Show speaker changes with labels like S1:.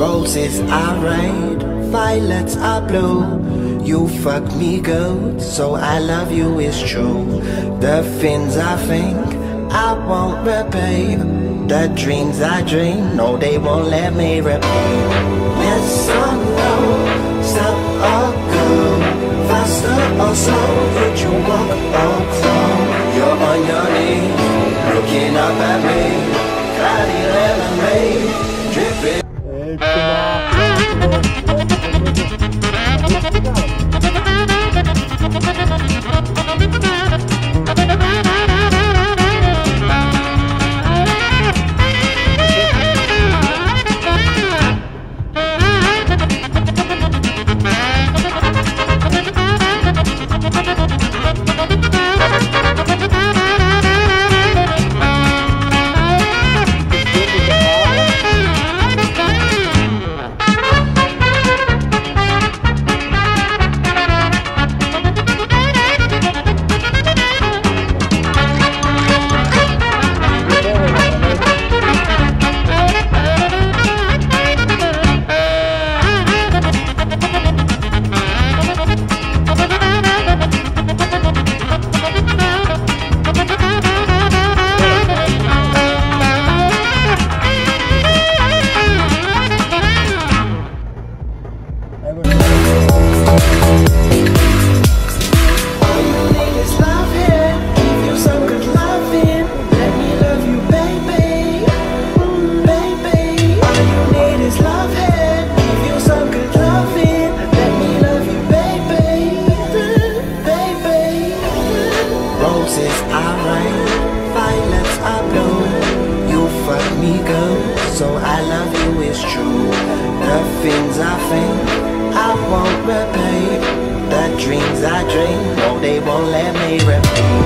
S1: Roses are red, violets are blue. You fuck me good, so I love you, it's true. The things I think I won't repeat. The dreams I dream, no, they won't let me repeat. Yes or no, stop or go. Faster or slow, would you walk or crawl? You're on your knees, looking up at me. Cloudy lemonade, dripping. All Roses are red, violets are blue. You fuck me good, so I love you, it's true. The things I think I won't repay. The dreams I dream, no, they won't let me repeat.